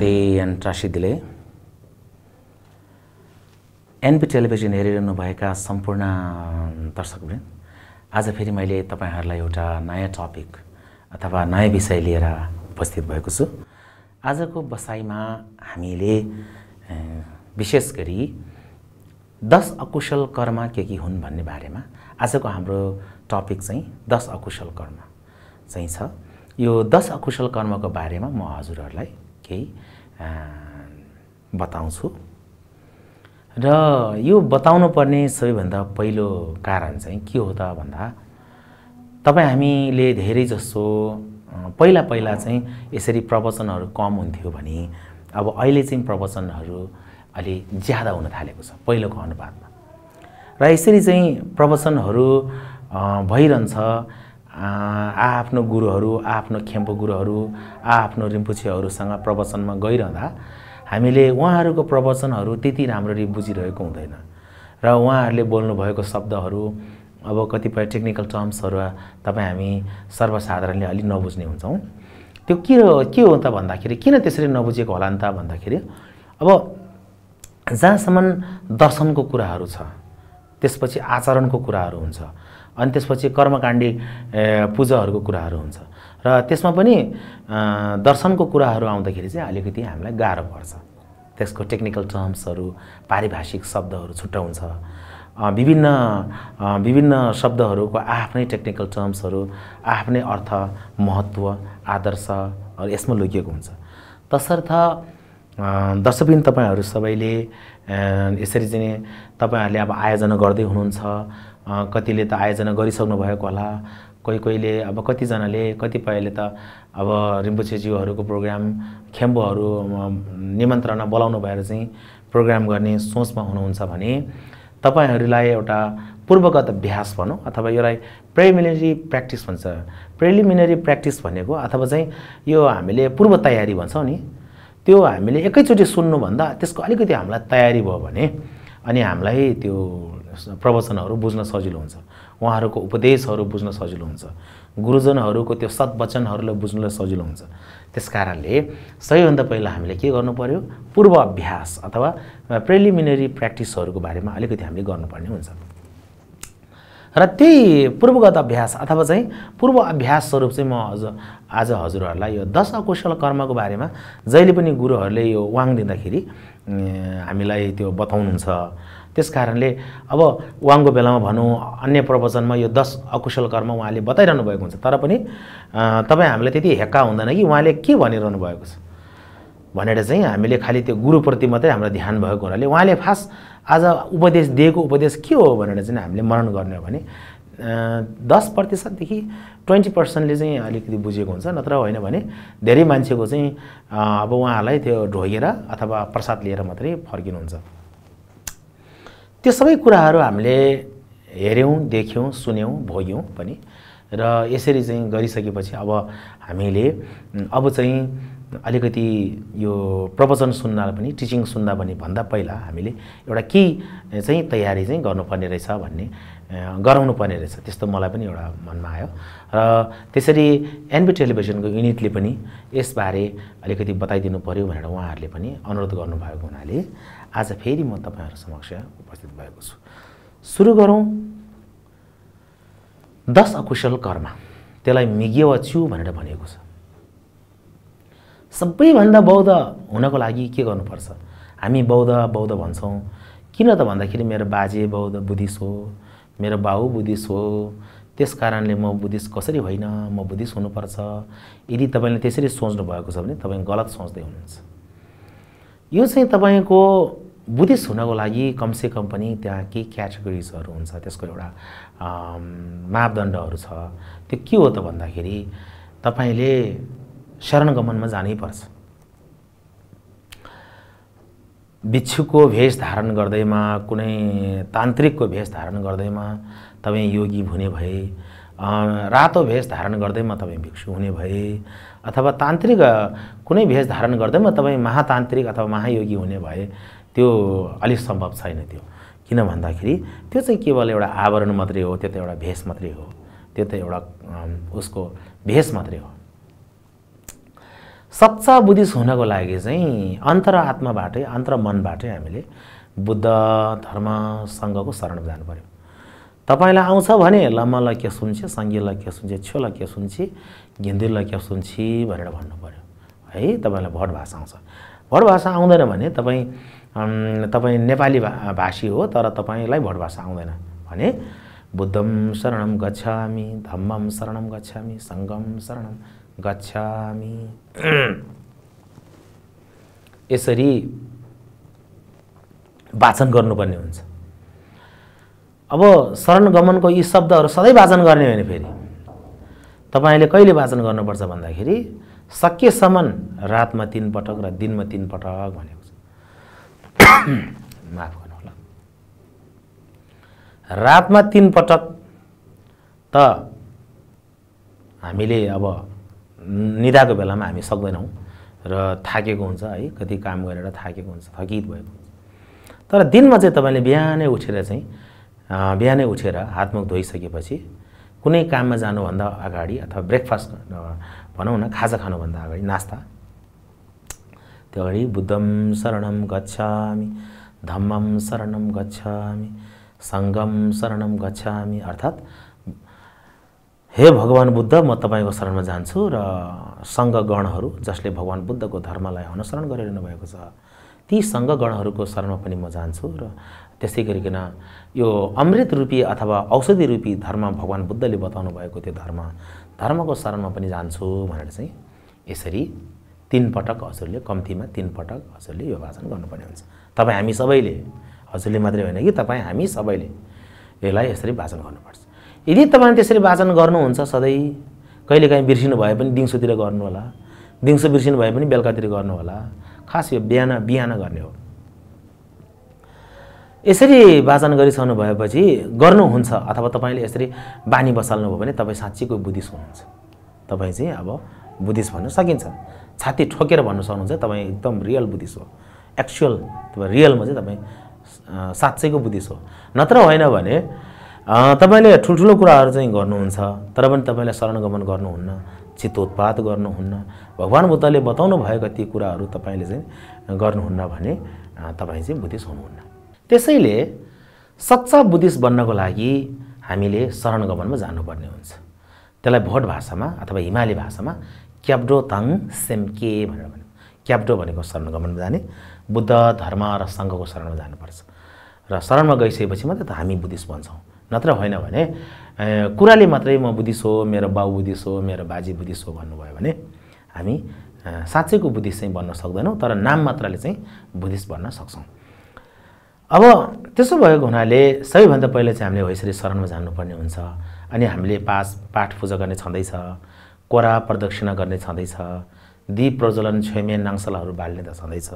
नमस्ते अन्ट्रासिदिले NP television हेरिरहनुभएका सम्पूर्ण दर्शकवृन्द आज फेरि मैले तपाईँहरूलाई एउटा नयाँ टपिक अथवा नयाँ विषय लिएर उपस्थित भएको छु आजको बसाइमा हामीले विशेष गरी दस अकुशल कर्म के के हुन् भन्ने बारेमा आजको हाम्रो टपिक चाहिँ दस अकुशल कर्म चाहिँ छ यो दस अकुशल कर्मको बारेमा म हजुरहरूलाई केही बताउँछु। र यो बताउनु पर्ने सबैभन्दा पहिलो कारण चाहिँ के हो त भन्दा तपाईँ हामीले धेरै जसो पहिला पहिला चाहिँ यसरी प्रवचनहरू कम हुन्थ्यो भने अब अहिले चाहिँ प्रवचनहरू अलि ज्यादा हुन थालेको छ पहिलोको अनुपातमा र यसरी चाहिँ प्रवचनहरू भइरहन्छ आआफ्नो गुरुहरू आआफ्नो खेम्पो गुरुहरू आआफ्नो रिम्पुछेहरूसँग प्रवचनमा गइरहँदा हामीले उहाँहरूको प्रवचनहरू त्यति राम्ररी बुझिरहेको हुँदैन। र उहाँहरूले बोल्नुभएको शब्दहरू अब कतिपय टेक्निकल टर्म्सहरू तपाईँ हामी सर्वसाधारणले अलिक नबुझ्ने हुन्छौँ। त्यो के के हो त भन्दाखेरि किन त्यसरी नबुझेको होला नि त भन्दाखेरि अब जहाँसम्म दर्शनको कुराहरू छ त्यसपछि आचरणको कुराहरू हुन्छ। अनि त्यसपछि कर्मकाण्डी पूजाहरूको कुराहरू हुन्छ। र त्यसमा पनि दर्शनको कुराहरू आउँदाखेरि चाहिँ अलिकति हामीलाई गाह्रो पर्छ। त्यसको टेक्निकल टर्म्सहरू पारिभाषिक शब्दहरू छुट्टा हुन्छ। अ, विभिन्न विभिन्न शब्दहरूको आफ्नै टेक्निकल टर्म्सहरू आफ्नै अर्थ महत्त्व आदर्शहरू यसमा लुकिएको हुन्छ। तसर्थ दर्शकबिन तपाईँहरू सबैले यसरी चाहिँ तपाईँहरूले अब आयोजना गर्दै हुनुहुन्छ। कतिले त आयोजना गरिसक्नु भएको होला। कोही कोहीले अब कतिजनाले कतिपयले त अब रिम्पुछेज्यूहरूको प्रोग्राम खेम्बोहरू निमन्त्रणा बोलाउनु भएर चाहिँ प्रोग्राम गर्ने सोचमा हुनुहुन्छ भने तपाईँहरूलाई एउटा पूर्वगत अभ्यास भनौँ अथवा यसलाई प्रिलिमिनरी प्र्याक्टिस भन्छ। प्रिलिमिनरी प्र्याक्टिस भनेको अथवा चाहिँ यो हामीले पूर्व तयारी भन्छौँ नि त्यो हामीले एकैचोटि सुन्नुभन्दा त्यसको अलिकति हामीलाई तयारी भयो भने अनि हामीलाई त्यो प्रवचनहरू बुझ्न सजिलो हुन्छ। उहाँहरूको उपदेशहरू बुझ्न सजिलो हुन्छ। गुरुजनहरूको त्यो सद्वचनहरूलाई बुझ्नलाई सजिलो हुन्छ। त्यस कारणले सबैभन्दा पहिला हामीले के गर्नु पर्यो पूर्व अभ्यास अथवा प्रिलिमिनरी प्र्याक्टिसहरूको बारेमा अलिकति हामीले गर्नुपर्ने हुन्छ। र त्यही पूर्वगत अभ्यास अथवा चाहिँ पूर्व अभ्यास स्वरूप चाहिँ म अझ आज हजुरहरूलाई यो दश अकुशल कर्मको बारेमा जहिले पनि गुरुहरूले यो वाङ दिँदाखेरि हामीलाई त्यो बताउनुहुन्छ। त्यस कारणले अब वाङको बेलामा भनौँ अन्य प्रवचनमा यो दस अकुशल कर्म उहाँले बताइरहनु भएको हुन्छ। तर पनि तपाईँ हामीलाई त्यति हेक्का हुँदैन कि उहाँले के भनिरहनु भएको छ। भनेर चाहिँ हामीले खालि त्यो गुरुप्रति मात्रै हाम्रो ध्यान भएको हुनाले उहाँले फास्ट आज उपदेश दिएको उपदेश के हो भनेर चाहिँ हामीले मनन गर्ने हो भने दस प्रतिशतदेखि ट्वेन्टी पर्सेन्टले चाहिँ अलिकति बुझेको हुन्छ नत्र होइन भने धेरै मान्छेको चाहिँ अब उहाँहरूलाई त्यो ढोगेर अथवा प्रसाद लिएर मात्रै फर्किनुहुन्छ। त्यो सबै कुराहरू हामीले हेऱ्यौँ देख्यौँ सुन्यौँ भोग्यौँ पनि। र यसरी चाहिँ गरिसकेपछि अब हामीले अब चाहिँ अलिकति यो प्रवचन सुन्न पनि टिचिङ सुन्दा पनि भन्दा पहिला हामीले एउटा केही चाहिँ तयारी चाहिँ गर्नुपर्ने रहेछ भन्ने गराउनु पर्ने रहेछ त्यस्तो मलाई पनि एउटा मनमा आयो। र त्यसरी एनबी टेलिभिजनको युनिटले पनि यसबारे अलिकति बताइदिनु पऱ्यो भनेर उहाँहरूले पनि अनुरोध गर्नुभएको हुनाले आज फेरि म तपाईँहरू समक्ष उपस्थित भएको छु। सुरु गरौँ। दस अकुशल कर्म। त्यसलाई मिग्य च्यु भनेर भनेको छ। सबैभन्दा बौद्ध हुनको लागि के गर्नुपर्छ? हामी बौद्ध बौद्ध भन्छौँ। किन त भन्दाखेरि मेरो बाजे बौद्ध बुद्धिस्ट हो मेरो बाउ बुद्धिस्ट हो। त्यस कारणले म बुद्धिस्ट कसरी होइन? म बुद्धिस्ट हुनुपर्छ। यदि तपाईँले त्यसरी सोच्नु भएको छ भने तपाईँ गलत सोच्दै हुनुहुन्छ। यो चाहिँ तपाईँको बुद्धिस्ट हुनको लागि कमसेकम पनि त्यहाँ केही क्याटेगोरिजहरू हुन्छ त्यसको एउटा मापदण्डहरू छ। त्यो के हो त भन्दाखेरि तपाईँले शरणगमनमा जानैपर्छ। भिक्षुको भेष धारण गर्दैमा कुनै तान्त्रिकको भेष धारण गर्दैमा तपाईँ योगी हुने भए रातो भेष धारण गर्दैमा तपाईँ भिक्षु हुने भए अथवा तान्त्रिक कुनै भेष धारण गर्दैमा तपाईँ महातान्त्रिक अथवा महायोगी हुने भए त्यो अलिक सम्भव छैन त्यो। किन भन्दाखेरि त्यो चाहिँ केवल एउटा आवरण मात्रै हो त्यो त एउटा भेष मात्रै हो त्यो त एउटा उसको भेष मात्रै हो। सच्चा बुद्धिस्ट हुनको लागि चाहिँ अन्तर आत्माबाटै अन्तर मनबाटै हामीले बुद्ध धर्म सङ्घको शरणमा जानु पऱ्यो तपाईँलाई आउँछ भने ल मलाई के सुन्छ सङ्गीतलाई के सुन्छ छेउलाई के सुन्छ घिन्दिरलाई के सुन्छी भनेर भन्नु पऱ्यो है तपाईँलाई भट भाषा आउँछ। भट भाषा आउँदैन भने तपाईँ तपाईँ नेपाली भाषी हो तर तपाईँलाई भट भाषा आउँदैन। भने बुद्धम शरणम गच्छामि धम्मम शरणम गच्छामि सङ्गम शरणम गच्छामि। यसरी वाचन गर्नुपर्ने हुन्छ। अब शरण गमनको यी शब्दहरू सधैँ वाचन गर्ने हो भने फेरि। तपाईँले कहिले वाचन गर्नुपर्छ भन्दाखेरि सकेसम्म रातमा तिन पटक र दिनमा तिन पटक भनेको छ। माफ गर्नु होला रातमा तिन पटक त हामीले अब निदाको बेलामा हामी सक्दैनौँ र थाकेको हुन्छ है कति काम गरेर थाकेको हुन्छ थकित भएको हुन्छ। तर दिनमा चाहिँ तपाईँले बिहानै उठेर चाहिँ बिहानै उठेर हातमुख धोइसकेपछि कुनै काममा जानुभन्दा अगाडि अथवा ब्रेकफास्ट भनौँ न खाजा खानुभन्दा अगाडि नास्ता। त्यो अगाडि बुद्धम शरणम गच्छामि धम्मम शरणम गच्छामि सङ्गम शरणम गच्छामि। अर्थात् हे भगवान् बुद्ध म तपाईँको शरणमा जान्छु र सङ्घगणहरू जसले भगवान् बुद्धको धर्मलाई अनुसरण गरिरहनु भएको छ ती सङ्घगणहरूको शरणमा पनि म जान्छु र त्यसै गरिकन यो अमृत रूपी अथवा औषधि रूपी धर्म भगवान् बुद्धले बताउनु भएको त्यो धर्म धर्मको शरणमा पनि जान्छु भनेर चाहिँ यसरी तिन पटक हजुरले कम्तीमा तिन पटक हजुरले यो वाचन गर्नुपर्ने हुन्छ। तपाईँ हामी सबैले हजुरले मात्रै होइन कि तपाईँ हामी सबैले यसलाई यसरी वाचन गर्नुपर्छ। यदि तपाईँले त्यसरी वाचन गर्नुहुन्छ सधैँ कहिलेकाहीँ बिर्सिनु भए पनि दिउँसोतिर गर्नु होला दिउँसो बिर्सिनु भए पनि बेलुकातिर गर्नु होला खास यो बिहान बिहान गर्ने हो। यसरी वाचन गरिसक्नु भएपछि गर्नुहुन्छ अथवा तपाईँले यसरी बानी बसाल्नुभयो भने तपाईँ साँच्चीको बुद्धिस्ट हुनुहुन्छ। तपाईँ चाहिँ अब बुद्धिस्ट भन्न सकिन्छ। छाती ठोकेर भन्नु सक्नुहुन्छ तपाईँ एकदम रियल बुद्धिस्ट हो। एक्चुअल रियलमा चाहिँ तपाईँ साँच्चैको बुद्धिस्ट हो। नत्र होइन भने तपाईँले ठुल्ठुलो कुराहरू चाहिँ गर्नुहुन्छ तर पनि तपाईँले शरणगमन गर्नुहुन्न चित्तोत्पात गर्नुहुन्न। भगवान् बुद्धले बताउनु भएका ती कुराहरू तपाईँले चाहिँ गर्नुहुन्न भने तपाईँ चाहिँ बुद्धिस्ट हुनुहुन्न। त्यसैले सच्चा बुद्धिस्ट बन्नको लागि हामीले शरणगमनमा जानुपर्ने हुन्छ। त्यसलाई भोट भाषामा अथवा हिमाली भाषामा क्याब्डो ताङ सेमके भनेर भन्यो। क्याब्डो भनेको शरणगमनमा जाने बुद्ध धर्म र सङ्घको शरणमा जानुपर्छ। र शरणमा गइसकेपछि मात्रै त हामी बुद्धिस्ट बन्छौँ। नत्र होइन भने कुराले मात्रै म बुद्धिस्ट हो मेरो बाउ बुद्धिस्ट हो मेरो बाजे बुद्धिस्ट हो भन्नुभयो भने हामी साँच्चैको बुद्धिस्ट चाहिँ बन्न सक्दैनौँ तर नाम मात्रले चाहिँ बुद्धिस्ट बन्न सक्छौँ। अब त्यसो भएको हुनाले सबैभन्दा पहिला चाहिँ हामीले हो यसरी शरणमा जानुपर्ने हुन्छ। अनि हामीले पास पाठ पूजा गर्ने छँदैछ कोरा प्रदक्षिणा गर्ने छँदैछ दीप प्रज्वलन छेमेन नाङ्सलहरू बाल्ने त छँदैछ।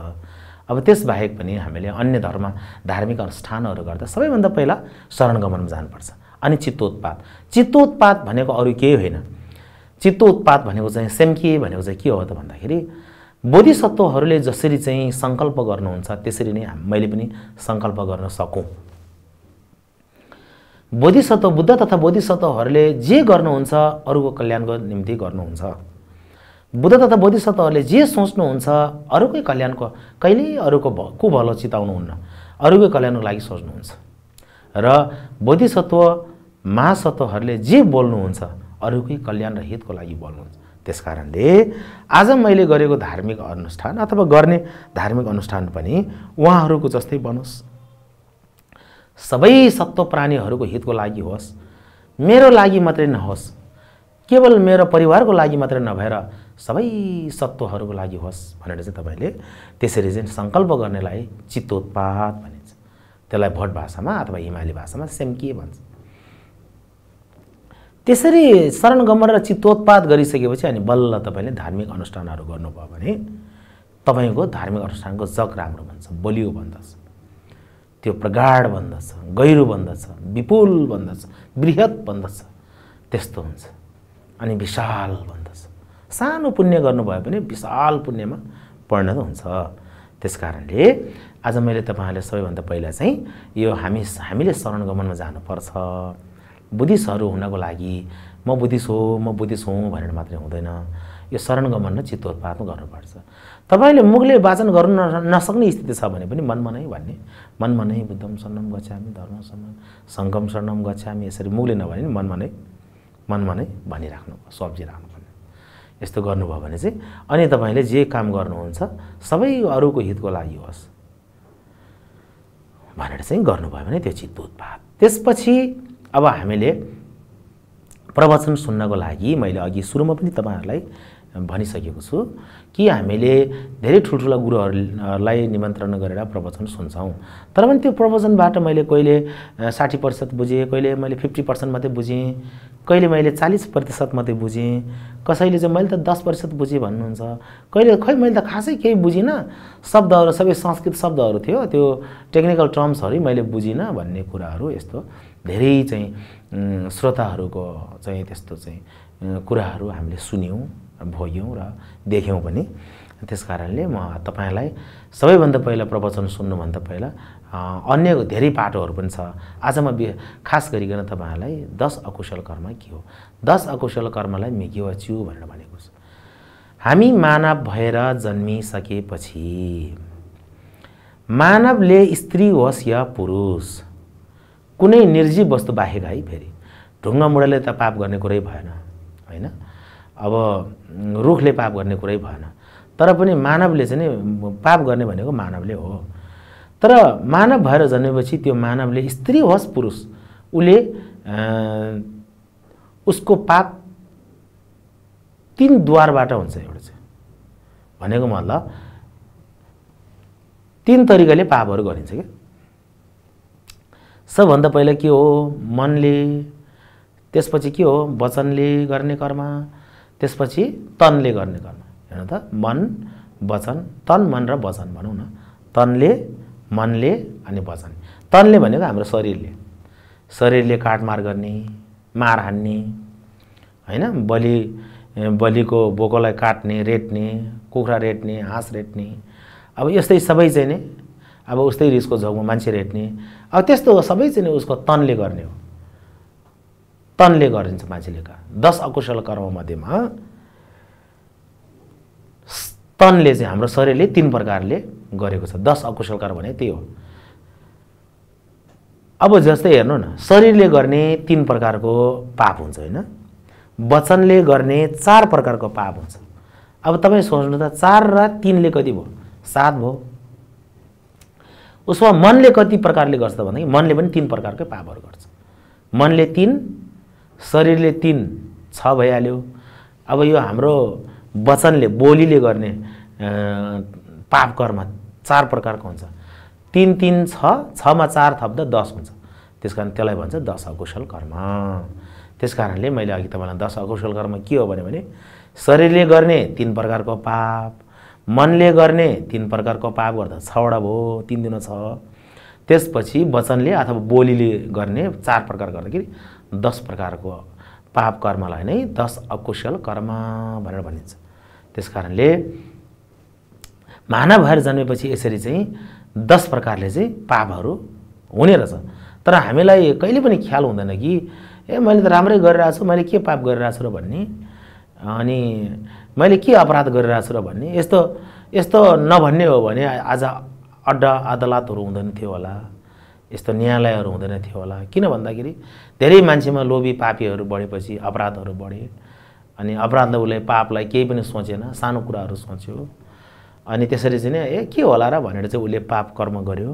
अब त्यसबाहेक पनि हामीले अन्य धर्म धार्मिक अनुष्ठानहरू गर्दा सबैभन्दा पहिला शरणगमनमा जानुपर्छ। अनि चित्तोत्पात। चित्तोत्पात भनेको अरू केही होइन। चित्तोत्पात भनेको चाहिँ सेम्के भनेको चाहिँ के हो त भन्दाखेरि बोधिसत्वहरूले जसरी चाहिँ सङ्कल्प गर्नुहुन्छ त्यसरी नै मैले पनि सङ्कल्प गर्न सकौँ। बोधिसत्व बुद्ध तथा बोधिसत्वहरूले जे गर्नुहुन्छ अरूको कल्याणको निम्ति गर्नुहुन्छ। बुद्ध तथा बोधिसत्वहरूले जे सोच्नुहुन्छ अरूकै कल्याणको कहिल्यै अरूको को भलो चिताउनुहुन्न। अरूकै कल्याणको लागि सोच्नुहुन्छ। र बोधिसत्व महासत्वहरूले जे बोल्नुहुन्छ अरूकै कल्याण र हितको लागि बोल्नुहुन्छ। त्यस कारणले आज मैले गरेको धार्मिक अनुष्ठान अथवा गर्ने धार्मिक अनुष्ठान पनि उहाँहरूको जस्तै बनोस्। सबै सत्व प्राणीहरूको हितको लागि होस् मेरो लागि मात्रै नहोस् केवल मेरो परिवारको लागि मात्रै नभएर सबै सत्वहरूको लागि होस् भनेर चाहिँ तपाईँले त्यसरी चाहिँ सङ्कल्प गर्नेलाई चित्तोत्पात भनिन्छ। त्यसलाई भट भाषामा अथवा हिमाली भाषामा सेम के भन्छ। त्यसरी शरणगमन र चित्तोत्पात गरिसकेपछि अनि बल्ल तपाईँले धार्मिक अनुष्ठानहरू गर्नुभयो भने तपाईँको धार्मिक अनुष्ठानको जग राम्रो बन्छ बलियो बन्दछ। त्यो प्रगाढ बन्दछ गहिरो बन्दछ विपुल बन्दछ बृहत बन्दछ त्यस्तो हुन्छ। अनि विशाल बन्दछ। सानो पुण्य गर्नुभयो भने विशाल पुण्यमा परिणत हुन्छ। त्यस कारणले आज मैले तपाईँहरूले सबैभन्दा पहिला चाहिँ यो हामी हामीले शरणगमनमा जानुपर्छ। बुद्धिस्टहरू हुनको लागि म बुद्धिस्ट हो म बुद्धिस्ट हुँ भनेर मात्रै हुँदैन। यो शरण गमन र चित्तोत्पादमा गर्नुपर्छ। तपाईँले मुखले वाचन गर्नु नसक्ने स्थिति छ भने पनि मनमा नै भन्ने। मनमा नै बुद्धम शरणम गच्छामी धर्म शरण सङ्गम शरणम गच्छामी यसरी मुखले नभने नि मनमा नै मनमा नै भनिराख्नु सब्जी राख्नु पर्ने यस्तो गर्नुभयो भने चाहिँ अनि तपाईँले जे काम गर्नुहुन्छ सबै अरूको हितको लागि होस्। भनेर चाहिँ गर्नुभयो भने त्यो चित्त उत्पाद त्यसपछि अब हामीले प्रवचन सुन्नको लागि मैले अघि सुरुमा पनि तपाईँहरूलाई भनिसकेको छु कि हामीले धेरै ठुल्ठुला गुरुहरूलाई निमन्त्रण गरेर प्रवचन सुन्छौँ। तर पनि त्यो प्रवचनबाट मैले कहिले साठी प्रतिशत बुझेँ कहिले मैले फिफ्टी पर्सेन्ट मात्रै बुझेँ कहिले मैले चालिस प्रतिशत मात्रै बुझेँ कसैले चाहिँ मैले त दस प्रतिशत बुझेँ भन्नुहुन्छ कहिले खै मैले त खासै केही बुझिनँ शब्दहरू सबै संस्कृत शब्दहरू थियो त्यो टेक्निकल टर्म्सहरू मैले बुझिनँ भन्ने कुराहरू यस्तो धेरै चाहिँ श्रोताहरूको चाहिँ त्यस्तो चाहिँ कुराहरू हामीले सुन्यौँ भोग्यौँ र देख्यौँ पनि। त्यस कारणले म तपाईँलाई सबैभन्दा पहिला प्रवचन सुन्नुभन्दा पहिला अन्य धेरै पाटोहरू पनि छ। आज म खास गरिकन तपाईँहरूलाई दस अकुशल कर्म के हो? दस अकुशल कर्मलाई मिग्यो च्यु भनेर भनेको छु। हामी मानव भएर जन्मिसकेपछि मानवले स्त्री होस् या पुरुष कुनै निर्जीव वस्तु बाहेक है फेरि। ढुङ्गा मुढाले त पाप गर्ने कुरै भएन होइन? अब रुखले पाप गर्ने कुरै भएन। तर पनि मानवले चाहिँ नि पाप गर्ने भनेको मानवले हो। तर मानव भएर जन्मेपछि त्यो मानवले स्त्री होस् पुरुष उसले उसको पाप तिन द्वारबाट हुन्छ एउटा चाहिँ। भनेको मतलब तिन तरिकाले पापहरू गरिन्छ क्या। सबभन्दा पहिला के हो? मनले त्यसपछि के हो? वचनले गर्ने कर्म त्यसपछि तनले गर्ने कर्म। हेर्नु त मन वचन तन मन र वचन भनौँ न। तनले मनले अनि वचन। तनले भनेको हाम्रो शरीरले। शरीरले काटमार गर्ने मार हान्ने होइन? बलि बलिको बोकोलाई काट्ने रेट्ने कुखुरा रेट्ने हाँस रेट्ने। अब यस्तै सबै चाहिँ नि अब उस्तै रिसको झौमा मान्छे रेट्ने। अब त्यस्तो सबै चाहिँ उसको तनले गर्ने हो। तनले गरिन्छ मान्छेले दस अकुशल कर्ममध्येमा तनले चाहिँ हाम्रो शरीरले तिन प्रकारले गरेको छ। दस अकुशल कर्म भने त्यही हो। अब जस्तै हेर्नु न शरीरले गर्ने तिन प्रकारको पाप हुन्छ होइन। वचनले गर्ने चार प्रकारको पाप हुन्छ। अब तपाईँ सोच्नु त चार र तिनले कति भयो? सात भयो। उसमा मनले कति प्रकारले गर्छ भनेदेखि मनले पनि तिन प्रकारकै पापहरू गर्छ। मनले तिन शरीरले तिन छ भइहाल्यो। अब यो हाम्रो वचनले बोलीले गर्ने पाप कर्म चार प्रकारको हुन्छ। तिन तिन छ छमा चार थप्दा दस हुन्छ। त्यस कारण त्यसलाई भन्छ दस अकुशल कर्म। त्यस कारणले मैले अघि तपाईँलाई दस अकुशल कर्म के हो भने शरीरले गर्ने तिन प्रकारको पाप मनले गर्ने तिन प्रकारको पाप गर्दा छवटा भयो तिन दिन छ। त्यसपछि वचनले अथवा बोलीले गर्ने चार प्रकार गर्दाखेरि दस प्रकारको पाप कर्मलाई नै दस अकुशल कर्म भनेर भनिन्छ। त्यस कारणले मानव भएर जन्मेपछि यसरी चाहिँ दस प्रकारले चाहिँ पापहरू हुने रहेछ। तर हामीलाई कहिले पनि ख्याल हुँदैन कि ए मैले त राम्रै गरिरहेको छु मैले के पाप गरिरहेको छु र भन्ने। अनि मैले के अपराध गरिरहेको छु र भन्ने? यस्तो यस्तो नभन्ने हो भने आज अड्डा अदालतहरू हुँदैन थियो होला यस्तो न्यायालयहरू हुँदैन थियो होला। किन भन्दाखेरि धेरै मान्छेमा लोभी पापीहरू बढेपछि अपराधहरू बढे अनि अपराधले उसले पापलाई केही पनि सोचेन सानो कुराहरू सोच्यो। अनि त्यसरी चाहिँ ए के होला र? भनेर चाहिँ उसले पाप कर्म गर्यो।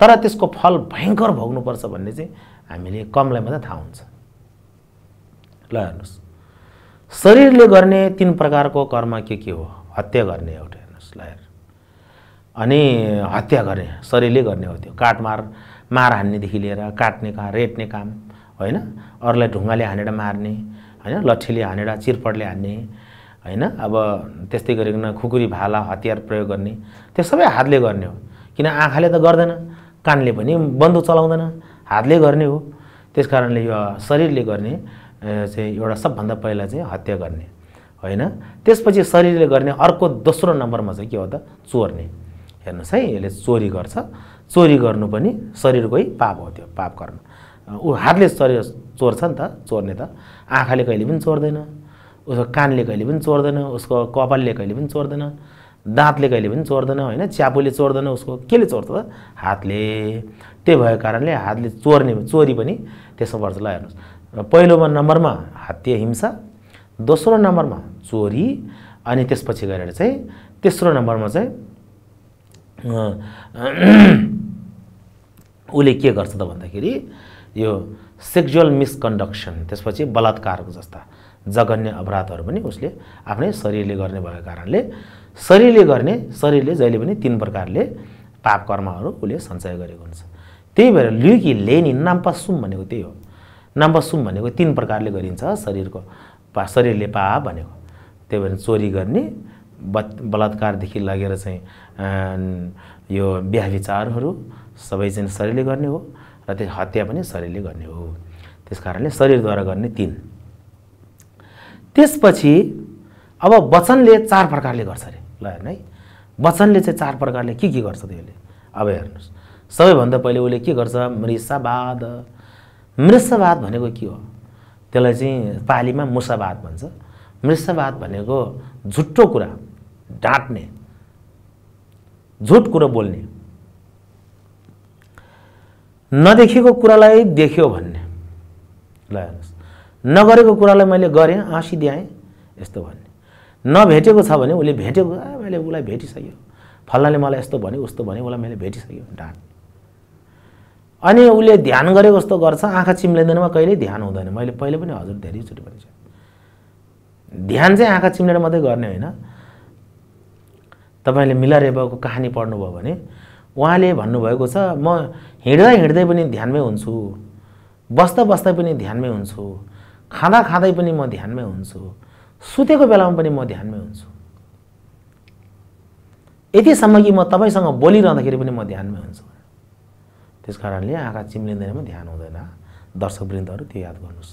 तर त्यसको फल भयङ्कर भोग्नुपर्छ भन्ने चाहिँ हामीले कमलाई मात्रै थाहा हुन्छ। ल हेर्नुहोस्। शरीरले गर्ने तिन प्रकारको कर्म के के हो? हत्या गर्ने एउटा हेर्नुहोस् ल अनि हत्या गर्ने शरीरले गर्ने हो त्यो। काटमार मार हान्नेदेखि लिएर काट्ने काम रेट्ने काम होइन? अरूलाई ढुङ्गाले हानेर मार्ने होइन? लट्ठीले हानेर चिरपटले हान्ने होइन? अब त्यस्तै गरिकन खुकुरी भाला हतियार प्रयोग गर्ने त्यो सबै हातले गर्ने हो। किन आँखाले त गर्दैन कानले पनि बन्दुक चलाउँदैन हातले गर्ने हो। त्यस कारणले यो शरीरले गर्ने चाहिँ एउटा सबभन्दा पहिला चाहिँ हत्या गर्ने होइन? त्यसपछि शरीरले गर्ने अर्को दोस्रो नम्बरमा चाहिँ के हो त? चोर्ने। हेर्नुहोस् है यसले चोरी गर्छ। चोरी गर्नु पनि शरीरकै पाप हो त्यो पाप गर्नु ऊ हातले शरीर चोर्छ नि त चोर्ने त। आँखाले कहिले पनि चोर्दैन। उसको कानले कहिले पनि चोर्दैन। उसको कपालले कहिले पनि चोर्दैन। दाँतले कहिले पनि चोर्दैन होइन? च्यापुले चोर्दैन उसको। केले चोर्छ त? हातले। त्यही भएको कारणले हातले चोर्ने चोरी पनि त्यसो पर्छ ल हेर्नुहोस्। पहिलोमा नम्बरमा हात्तीय हिंसा दोस्रो नम्बरमा चोरी अनि त्यसपछि गएर चाहिँ तेस्रो नम्बरमा चाहिँ उसले के गर्छ त भन्दाखेरि यो सेक्जुअल मिसकन्डक्सन त्यसपछि बलात्कारको जस्ता जघन्य अपराधहरू पनि उसले आफ्नै शरीरले गर्ने भएको कारणले शरीरले गर्ने शरीरले जहिले पनि तिन प्रकारले पाप कर्महरू उसले सञ्चय गरेको हुन्छ। त्यही भएर ल्युकी लेनी नाम्पासुम भनेको त्यही हो। नाम्पासुम भनेको तिन प्रकारले गरिन्छ शरीरको पा शरीरले पाप भनेको। त्यही भएर चोरी गर्ने बलात्कारदेखि लगेर चाहिँ यो बिहा विचारहरू सबै चाहिँ शरीरले गर्ने हो र त्यो हत्या पनि शरीरले गर्ने हो। त्यस कारणले शरीरद्वारा गर्ने तिन। त्यसपछि अब वचनले चार प्रकारले गर्छ अरे। ल हेर्नु है। वचनले चाहिँ चार प्रकारले के के गर्छ त्यसले अब हेर्नुहोस्। सबैभन्दा पहिले उसले के गर्छ? मृषावाद मृषवाद भनेको के हो? त्यसलाई चाहिँ पालीमा मुसावाद भन्छ। मृषवाद भनेको झुट्टो कुरा डाँट्ने झुट कुरो बोल्ने। नदेखेको कुरालाई देख्यो भन्ने। ल हेर्नुहोस्। नगरेको कुरालाई मैले गरेँ आँसिद्याएँ यस्तो भन्ने। नभेटेको छ भने उसले भेटेको मैले उसलाई भेटिसक्यो। फल्नाले मलाई यस्तो भन्यो उस्तो भन्यो उसलाई मैले भेटिसक्यो। डाँट। अनि उसले ध्यान गरेको जस्तो गर्छ आँखा चिम्लिँदैनमा कहिल्यै ध्यान हुँदैन। मैले पहिले पनि हजुर धेरैचोटि भनेको ध्यान चाहिँ आँखा चिम्लेर मात्रै गर्ने होइन। तपाईँले मिलारेबाको कहानी पढ्नुभयो भने उहाँले भन्नुभएको छ म हिँड्दा हिँड्दै पनि ध्यानमै हुन्छु। बस्दा बस्दा पनि ध्यानमै हुन्छु। खाँदा खाँदै पनि म ध्यानमै हुन्छु। सुतेको बेलामा पनि म ध्यानमै हुन्छु। यतिसम्म कि म तपाईँसँग बोलिरहँदाखेरि पनि म ध्यानमै हुन्छु। त्यस कारणले आँखा चिम्लिँदैनमा ध्यान हुँदैन। दर्शकवृन्दहरू त्यो याद गर्नुहोस्।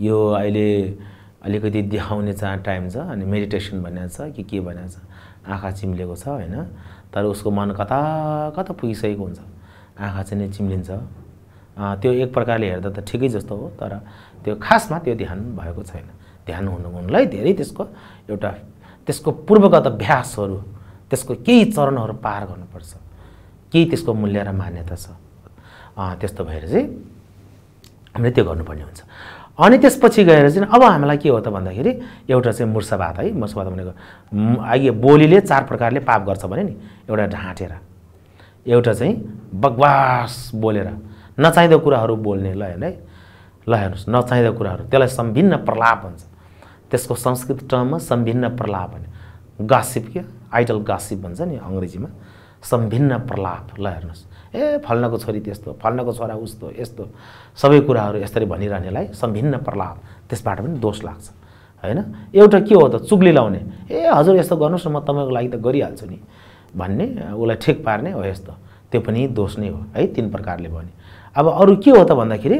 यो अहिले अलिकति देखाउने चाहिँ टाइम छ अनि मेडिटेसन भनेको छ कि के भनेको छ? आँखा चिम्लेको छ होइन। तर उसको मन कता कता पुगिसकेको हुन्छ? आँखा चाहिँ नै चिम्लिन्छ। त्यो एक प्रकारले हेर्दा त ठिकै जस्तो हो तर त्यो खासमा त्यो ध्यान भएको छैन। ध्यान हुनु हुनुलाई धेरै त्यसको एउटा त्यसको पूर्वगत अभ्यासहरू त्यसको केही चरणहरू पार गर्नुपर्छ। केही त्यसको मूल्य र मान्यता छ? त्यस्तो भएर चाहिँ हामीले त्यो गर्नुपर्ने हुन्छ। अनि त्यसपछि गएर चाहिँ अब हामीलाई के हो त भन्दाखेरि एउटा चाहिँ मुर्सावाद है मुर्सावाद भनेको आइए बोलीले चार प्रकारले पाप गर्छ भने नि एउटा ढाँटेर एउटा चाहिँ बकवास बोलेर नचाहिँदो कुराहरू बोल्ने ल है ल हेर्नुहोस् नचाहिँदो कुराहरू त्यसलाई सम्भिन्न प्रलाप भन्छ त्यसको संस्कृत टर्ममा सम्भिन्न प्रलाप भने गासिप क्या आइडल गासिप भन्छ नि अङ्ग्रेजीमा। सम्भिन्न प्रलाप ल हेर्नुहोस्। ए फल्नको छोरी त्यस्तो फल्नको छोरा उस्तो यस्तो। सबै कुराहरू यसरी भनिरहनेलाई सम्भिन्न प्रलाप त्यसबाट पनि दोष लाग्छ। होइन? एउटा के हो त? चुग्ली लाउने। ए हजुर यस्तो गर्नुहोस् न म तपाईँको लागि त गरिहाल्छु नि। भन्ने उसलाई ठिक पार्ने हो यस्तो। त्यो पनि दोष नै हो है तिन प्रकारले भने। अब अरू के हो त भन्दाखेरि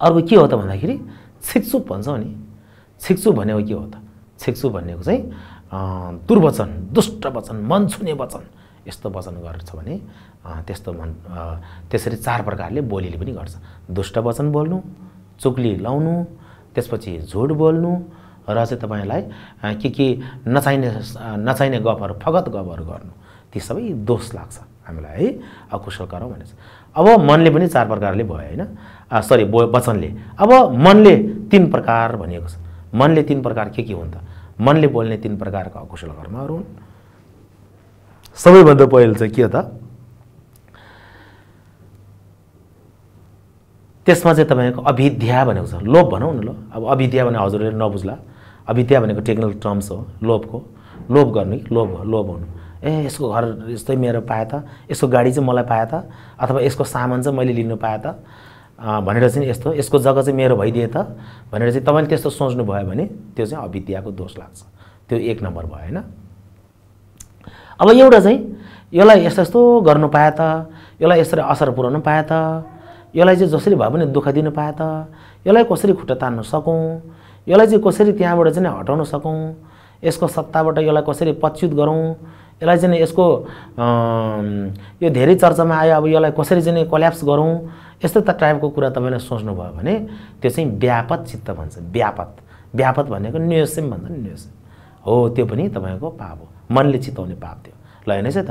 अर्को के हो त भन्दाखेरि छिक्सुप भन्छौँ नि। छिक्सुप भनेको के हो त? छिक्सुप भनेको चाहिँ दुर्वचन दुष्ट वचन मन छुने वचन यस्तो वचन गर्छ भने त्यस्तो मन त्यसरी चार प्रकारले बोलीले पनि गर्छ। दुष्ट वचन बोल्नु चुक्ली लाउनु त्यसपछि झुट बोल्नु र चाहिँ तपाईँलाई के के नचाहिने नचाहिने गफहरू फगत गफहरू गर्नु ती सबै दोष लाग्छ हामीलाई है अकुशल गरौँ भनेको अब मनले पनि चार प्रकारले भयो होइन? सरी बो वचनले। अब मनले तिन प्रकार भनिएको छ। मनले तिन प्रकार के के हुन् त? मनले बोल्ने तिन प्रकारका अकुशल कर्महरू हुन्। सबैभन्दा पहिलो चाहिँ के त? त्यसमा चाहिँ तपाईँको अविद्या भनेको छ। लोभ भनौँ न ल। अब अविद्या भने हजुरले नबुझ्ला। अविद्या भनेको टेक्निकल टर्म्स हो लोभको। लोभ गर्नु लोभ लोभ हुनु। ए यसको घर यस्तै मेरो पाए त यसको गाडी चाहिँ मलाई पाए त अथवा यसको सामान चाहिँ मैले लिनु पाएँ त। भनेर चाहिँ यस्तो यसको जग्गा चाहिँ मेरो भइदिए त भनेर चाहिँ तपाईँले त्यस्तो सोच्नु भयो भने त्यो चाहिँ अविद्याको दोष लाग्छ। त्यो एक नम्बर भयो होइन? अब एउटा चाहिँ यसलाई यस्तो यस्तो गर्नु पाए त यसलाई यसरी असर पुऱ्याउनु पाए त यसलाई चाहिँ जसरी भए पनि दुःख दिनु पाए त यसलाई कसरी खुट्टा तान्नु सकौँ? यसलाई चाहिँ कसरी त्यहाँबाट चाहिँ हटाउन सकौँ? यसको सत्ताबाट यसलाई कसरी पच्युत गरौँ? यसलाई चाहिँ यसको यो धेरै चर्चामा आयो अब यसलाई कसरी चाहिँ कल्याप्स गरौँ? यस्तो त टाइपको कुरा तपाईँले सोच्नुभयो भने त्यो चाहिँ व्यापत चित्त भन्छ व्यापत। व्यापत भनेको न्युसेम भन्छ नि न्युसेम। हो त्यो पनि तपाईँको पाप हो। मनले चिताउने पाप थियो ल हेर्नुहोस् है त।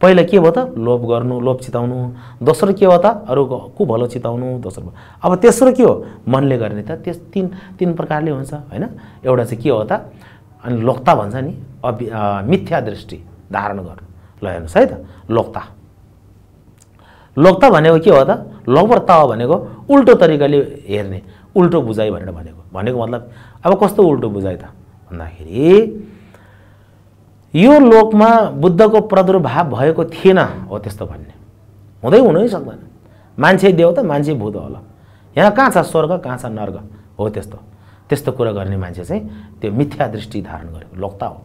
पहिला के भयो त? लोभ गर्नु लोभ चिताउनु। दोस्रो के हो त? अरूको कु भलो चिताउनु दोस्रो अब तेस्रो के हो? मनले गर्ने त त्यस तिन तिन प्रकारले हुन्छ होइन? एउटा चाहिँ के हो त? अनि लोक्ता भन्छ नि अभि मिथ्या दृष्टि धारण गर्नु। ल हेर्नुहोस् है त। लोक्ता। लोक्ता भनेको के हो त? लौपर त भनेको उल्टो तरिकाले हेर्ने उल्टो बुझाइ भनेर भनेको। भनेको मतलब अब कस्तो उल्टो बुझाइ त? भन्दाखेरि यो लोकमा बुद्धको प्रादुर्भाव भएको थिएन हो त्यस्तो भन्ने। हुँदै हुनै सक्दैन। मान्छे त मान्छे भूत होला। यहाँ कहाँ छ स्वर्ग कहाँ छ नर्ग? हो त्यस्तो। त्यस्तो कुरा गर्ने मान्छे चाहिँ त्यो मिथ्या दृष्टि धारण गरेको लोक्ता हो।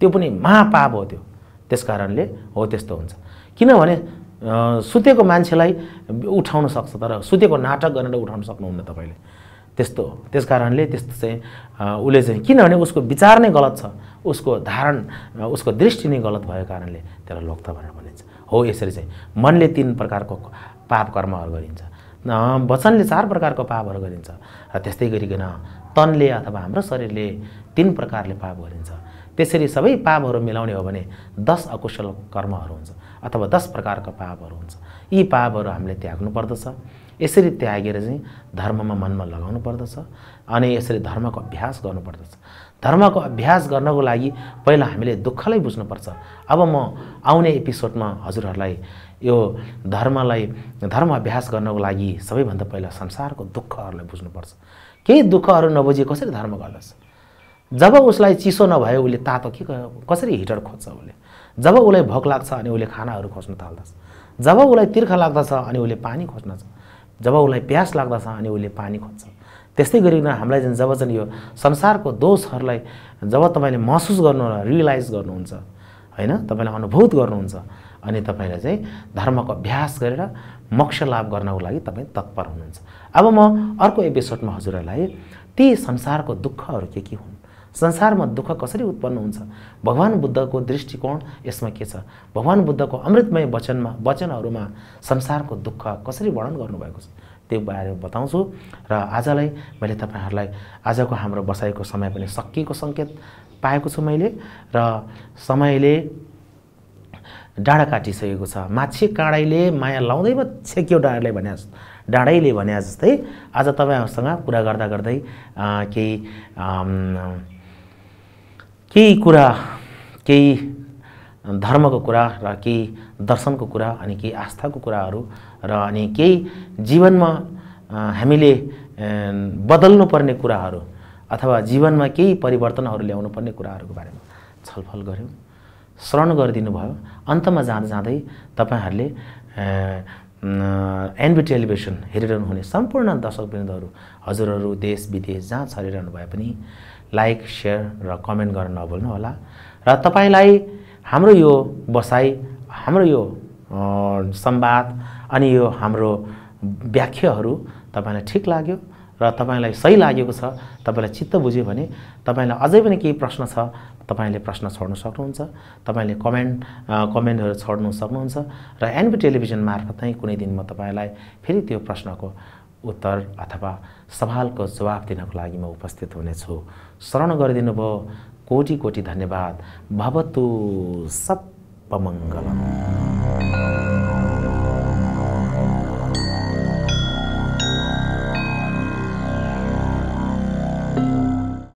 त्यो पनि महापाप हो त्यो। त्यस कारणले हो त्यस्तो हुन्छ। किनभने सुतेको मान्छेलाई उठाउन सक्छ तर सुतेको नाटक गरेर उठाउन सक्नुहुन्न तपाईँले। त्यस्तो त्यस कारणले त्यस्तो चाहिँ उसले चाहिँ किनभने उसको विचार नै गलत छ। उसको धारण उसको दृष्टि नै गलत भएको कारणले त्यसलाई लोकता भनेर भनिन्छ। हो यसरी चाहिँ। मनले तिन प्रकारको पाप कर्महरू गरिन्छ। वचनले चार प्रकारको पापहरू गरिन्छ। र त्यस्तै गरिकन तनले अथवा हाम्रो शरीरले तिन प्रकारले पाप गरिन्छ। त्यसरी सबै पापहरू मिलाउने हो भने दस अकुशल कर्महरू हुन्छ। अथवा दस प्रकारका पापहरू हुन्छ। यी पापहरू हामीले त्याग्नु पर्दछ। यसरी त्यागेर चाहिँ धर्ममा मनमा लगाउनु पर्दछ अनि यसरी धर्मको अभ्यास गर्नुपर्दछ धर्मको अभ्यास गर्नको लागि पहिला हामीले दुःखलाई बुझ्नुपर्छ। अब म आउने एपिसोडमा हजुरहरूलाई यो धर्मलाई धर्म अभ्यास गर्नको लागि सबैभन्दा पहिला संसारको दुःखहरूलाई बुझ्नुपर्छ। केही दुःखहरू नबुझे कसरी धर्म गर्दछ? जब उसलाई चिसो नभए उसले तातो के कसरी हिटर खोज्छ उसले? जब उसलाई भोक लाग्छ अनि उसले खानाहरू खोज्न थाल्दछ जब उसलाई तिर्खा लाग्दछ अनि उसले पानी खोज्न जब उसलाई प्यास लाग्दछ अनि उसले पानी खोज्छ। त्यस्तै गरिकन हामीलाई जब चाहिँ यो संसारको दोषहरूलाई जब तपाईँले महसुस गर्नु रियलाइज गर्नुहुन्छ होइन? तपाईँले अनुभूत गर्नुहुन्छ अनि तपाईँले चाहिँ धर्मको अभ्यास गरेर मोक्ष लाभ गर्नको लागि तपाईँ तत्पर हुनुहुन्छ। अब म अर्को एपिसोडमा हजुरहरूलाई ती संसारको दुःखहरू के के हुन्? संसारमा दुःख कसरी उत्पन्न हुन्छ? भगवान् बुद्धको दृष्टिकोण यसमा के छ? भगवान् बुद्धको अमृतमय वचनमा वचनहरूमा संसारको दुःख कसरी वर्णन गर्नुभएको छ? त्यो बारेमा बताउँछु र आजलाई मैले तपाईँहरूलाई आजको हाम्रो बसाइको समय पनि सकिएको सङ्केत पाएको छु मैले र समयले डाँडा काटिसकेको छ। माछी काँडैले माया लाउँदैमा छेक्यो डाँडालाई भने डाँडैले भने जस्तै आज तपाईँहरूसँग कुरा गर्दा गर्दै केही केही कुरा केही धर्मको कुरा र केही दर्शनको कुरा अनि केही आस्थाको कुराहरू र अनि केही जीवनमा हामीले बदल्नुपर्ने कुराहरू अथवा जीवनमा केही परिवर्तनहरू ल्याउनु पर्ने कुराहरूको बारेमा छलफल गऱ्यौँ। श्रवण गरिदिनु भयो अन्तमा जाँदा जाँदै तपाईँहरूले एनबी टेलिभिजन हेरिरहनु हुने सम्पूर्ण दर्शकवृन्दहरू हजुरहरू देश विदेश जहाँ छरिरहनु भए पनि लाइक सेयर र कमेन्ट गर्न नभुल्नु होला। र तपाईँलाई हाम्रो यो बसाइ हाम्रो यो संवाद अनि यो हाम्रो व्याख्याहरू तपाईँलाई ठिक लाग्यो। र तपाईँलाई सही लागेको छ तपाईँलाई चित्त बुझ्यो भने तपाईँलाई अझै पनि केही प्रश्न छ तपाईँले प्रश्न छोड्न सक्नुहुन्छ तपाईँले कमेन्ट कमेन्टहरू छोड्नु सक्नुहुन्छ र एनबी टेलिभिजन मार्फत नै कुनै दिन म तपाईँलाई फेरि त्यो प्रश्नको उत्तर अथवा सवालको जवाब दिनको लागि म उपस्थित हुनेछु। स्मरण गरिदिनु भयो कोटि कोटि धन्यवाद। भवतु सप्पमङ्गलम्